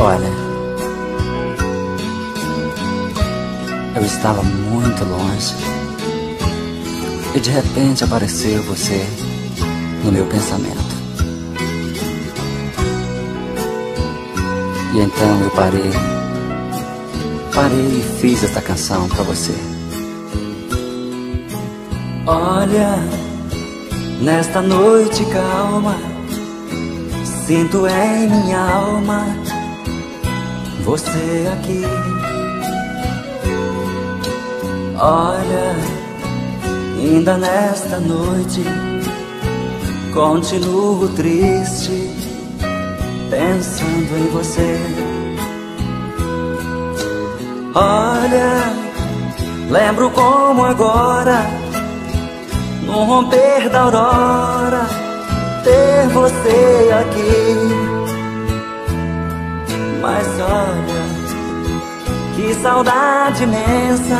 Olha, eu estava muito longe e de repente apareceu você no meu pensamento. E então eu parei, parei e fiz esta canção para você. Olha, nesta noite calma, sinto em minha alma você aqui. Olha, ainda nesta noite, continuo triste, pensando em você. Olha, lembro como agora, no romper da aurora, ter você aqui. Mas olha, que saudade imensa.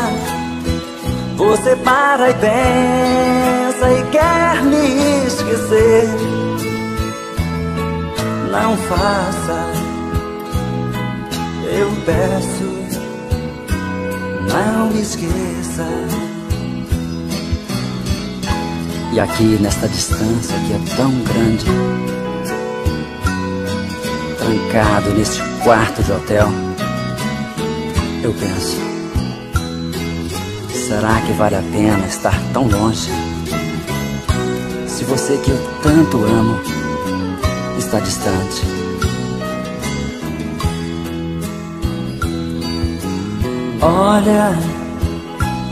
Você para e pensa e quer me esquecer. Não faça, eu peço, não me esqueça. E aqui nesta distância que é tão grande, trancado neste quarto de hotel, eu penso: será que vale a pena estar tão longe? Se você que eu tanto amo está distante. Olha,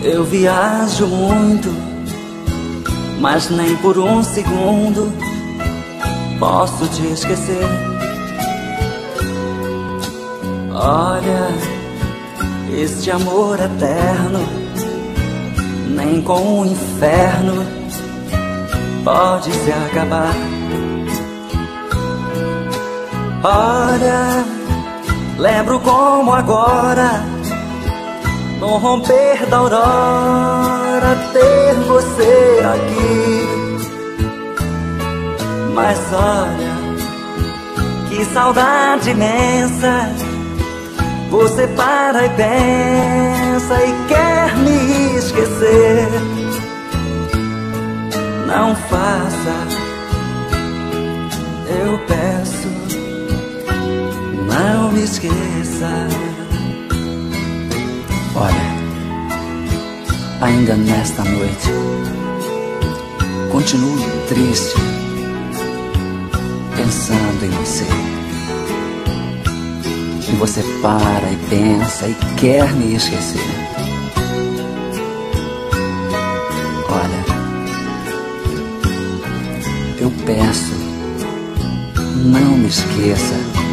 eu viajo muito, mas nem por um segundo posso te esquecer. Olha, este amor eterno, nem com o inferno pode se acabar. Olha, lembro como agora, no romper da aurora, ter você aqui. Mas olha, que saudade imensa. Você para e pensa e quer me esquecer. Não faça, eu peço, não me esqueça. Olha, ainda nesta noite, continuo triste, pensando em você. E você para e pensa e quer me esquecer. Olha, eu peço, não me esqueça.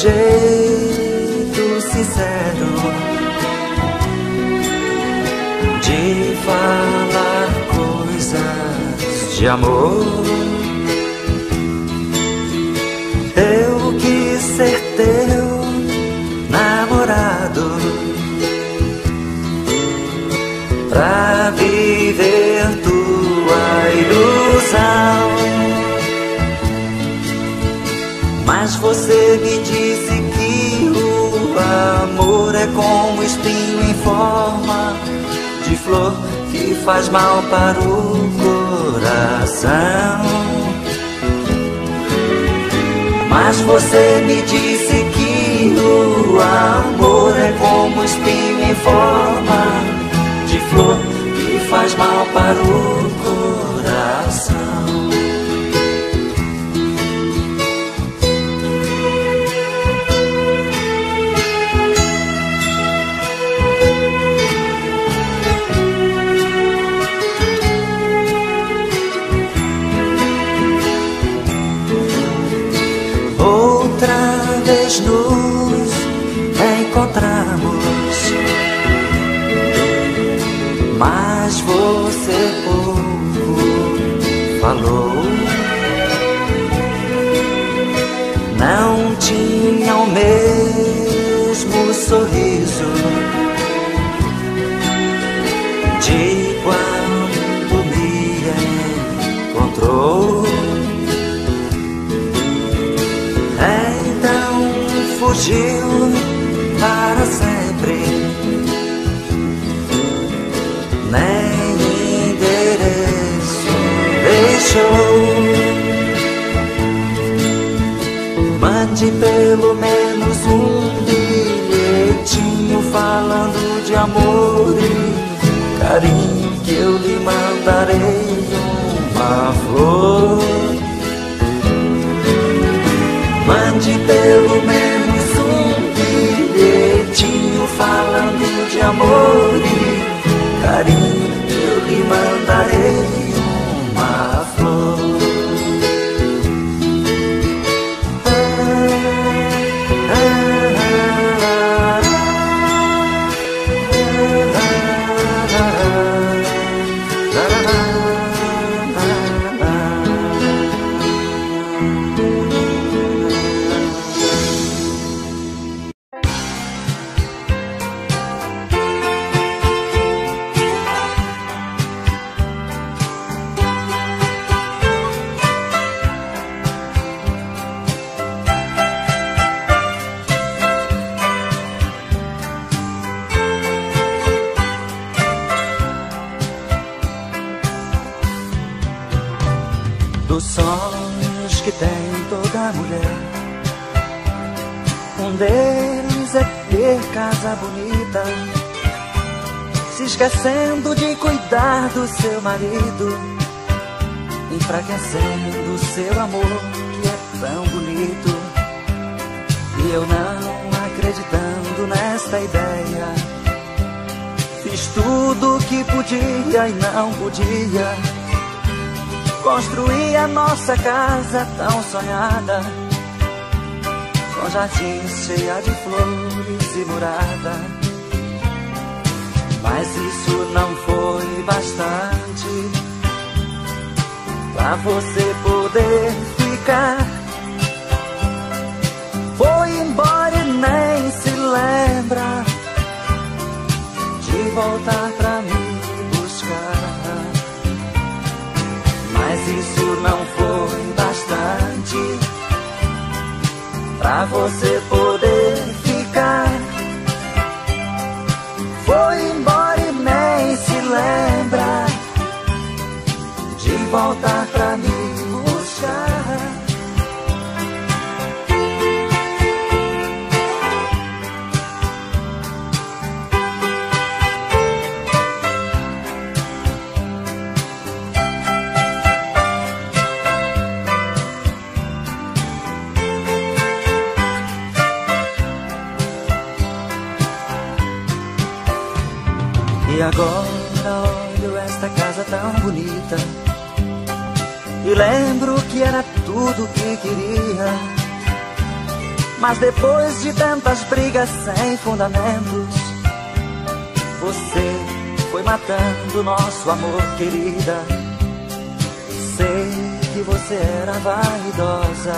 Jeito sincero de falar coisas de amor. Eu quis ser teu namorado pra viver tua ilusão. Mas você me disse que o amor é como espinho em forma de flor que faz mal para o coração. Mas você me disse que o amor é como espinho em forma de flor que faz mal para o coração. Falou. Não tinha o mesmo sorriso de quando me encontrou. Então fugiu Mande pelo menos um bilhetinho falando de amor e carinho que eu lhe mandarei uma flor. Mande pelo menos um bilhetinho falando de amor deles é ter casa bonita, se esquecendo de cuidar do seu marido, enfraquecendo o seu amor que é tão bonito. E eu não acreditando nesta ideia, fiz tudo o que podia e não podia. Construir a nossa casa tão sonhada, com jardim cheia de flores e murada. Mas isso não foi bastante pra você poder ficar. Foi embora e nem se lembra de voltar pra você poder agora olho esta casa tão bonita E lembro que era tudo que queria. Mas depois de tantas brigas sem fundamentos Você foi matando nosso amor, querida. Sei que você era vaidosa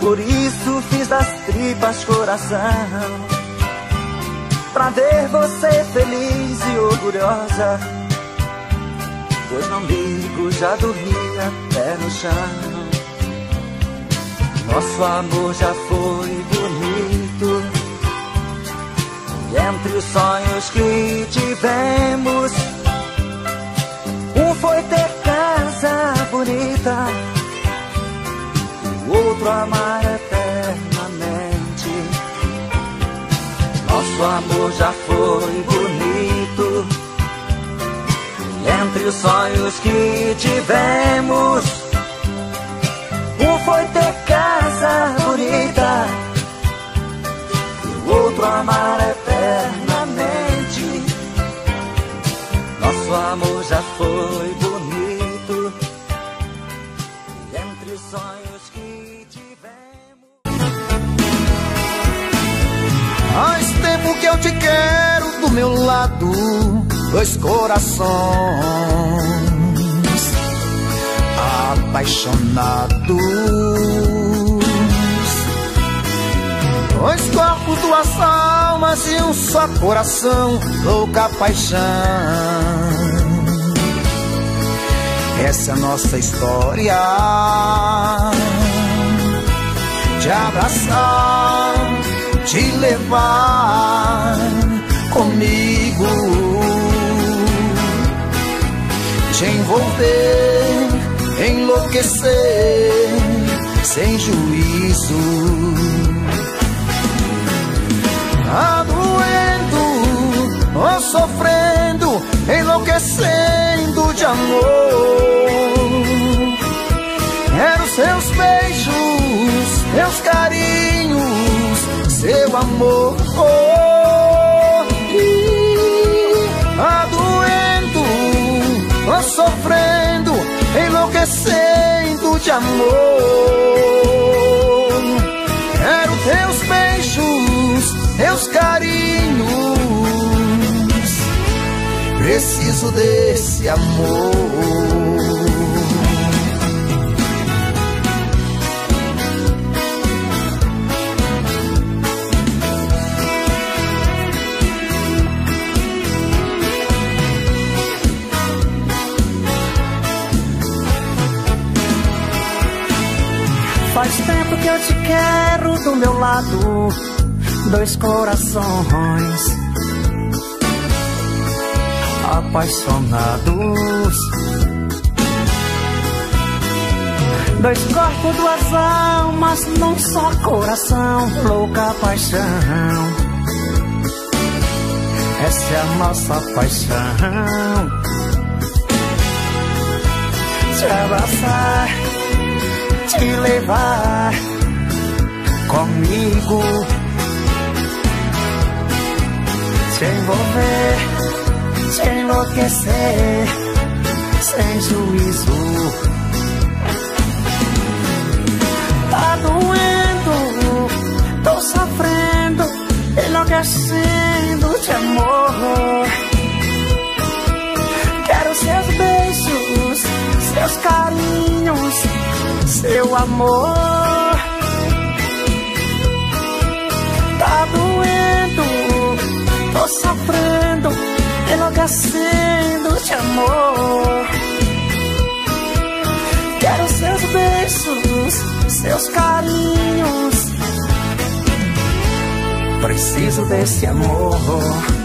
Por isso fiz das tripas coração Pra ver você feliz e orgulhosa. Pois não ligo, já dormia pé no chão. Nosso amor já foi bonito. E entre os sonhos que tivemos Um foi ter casa bonita. O outro amar Nosso amor já foi bonito Entre os sonhos que tivemos, um foi ter casa bonita, o outro amar eternamente. Nosso amor já foi bonito, meu lado dois corações apaixonados. Dois corpos, duas almas e um só coração, louca paixão. Essa é a nossa história. Te abraçar, te levar comigo te envolver, enlouquecer, sem juízo. Tá doendo, ou sofrendo, enlouquecendo de amor. Quero seus beijos, seus carinhos, seu amor. Enlouquecendo de amor. Quero teus beijos, teus carinhos. Preciso desse amor. Faz tempo que eu te quero do meu lado, dois corações apaixonados. Dois corpos, duas almas, num só coração, louca paixão. Essa é a nossa paixão. Te abraçar te levar comigo, te envolver, te enlouquecer, sem juízo. Tá doendo, tô sofrendo, enlouquecendo de amor. Seu amor tá doendo, tô sofrendo, enlouquecendo de amor. Quero seus beijos, seus carinhos. Preciso desse amor.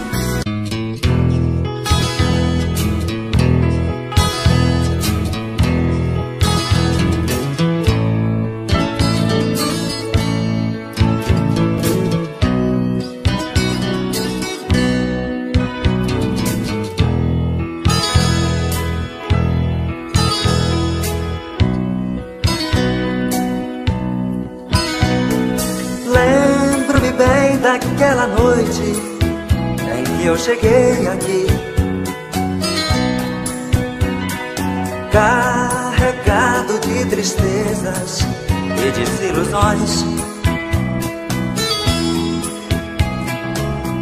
Cheguei aqui, carregado de tristezas e desilusões.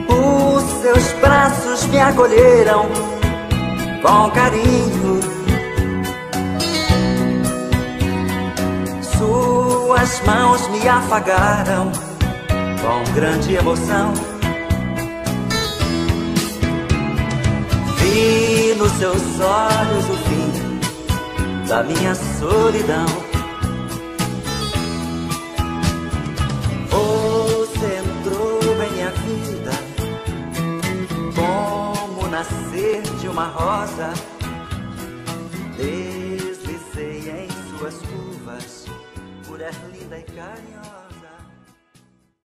Os seus braços me acolheram com carinho. Suas mãos me afagaram com grande emoção. Seus olhos o fim da minha solidão. Você entrou em minha vida como nascer de uma rosa. Deslizei em suas curvas, mulher linda e carinhosa.